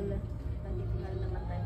Tagal na, hindi na naman tayo